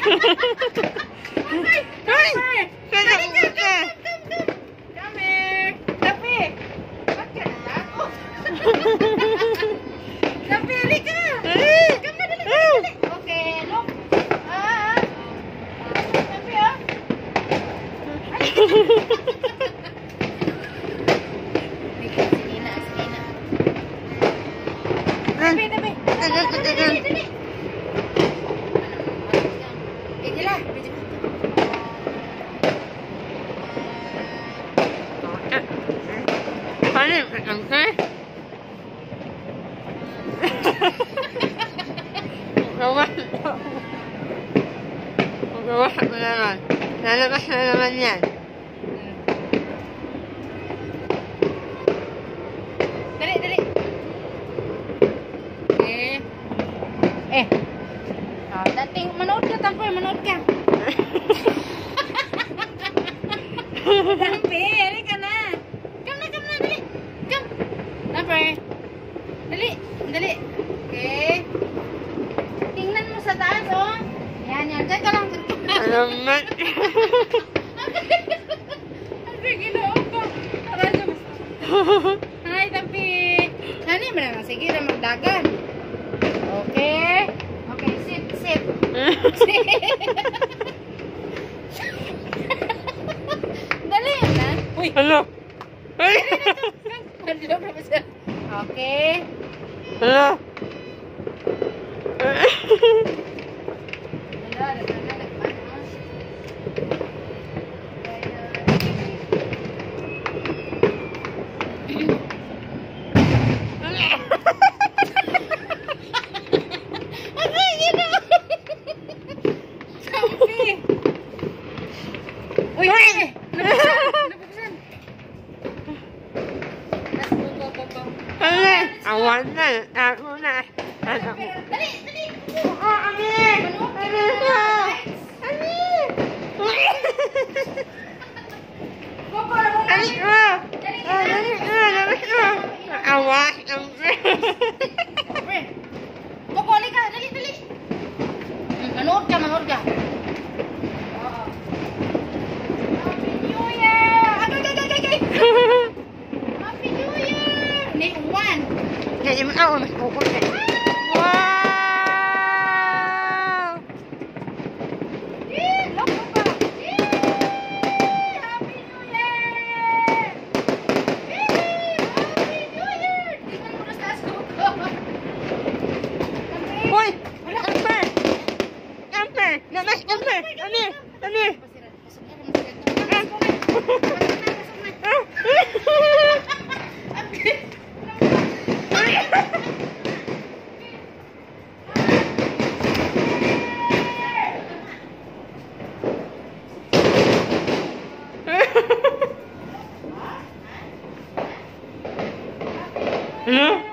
Hey! Hey! Hey! Come here! Tapi! Ba't ka na ako? Napili ka! Hey! Come na, dali, dali! Okay, look! Ah! Tapi ah! Tapi, tapi! Dali, dali, dali! Lalabas na naman yan. Dali, dali. Eh. Eh. Dating manood ka tampo, manood ka. Tampi, dali ka na. Come na, come na, dali. Come. Tampi. Dali, dali. Okay. Tingnan mo sa taas, oh. Yan, yan. Diyan ka lang. Alamat. Ang ginoo ko. Aray, Hi, Tampi. Sani mo naman. Sige na magdagan. Okay. Okay, sit, sit. Dali na. Uy. Hello. Ay. Hello, Professor. Okay. Hello. Awan na. Ako na. Ano? Dali, dali. Oh, Ami. Ami. Ami. Awas. Ami. Pre, Kokoli ka, dali, dali. Manood ka, manood ka. Oo. Happy New Year! Agay, agay, agay, agay! Happy New Year! Ni one. Jadi mau 嗯。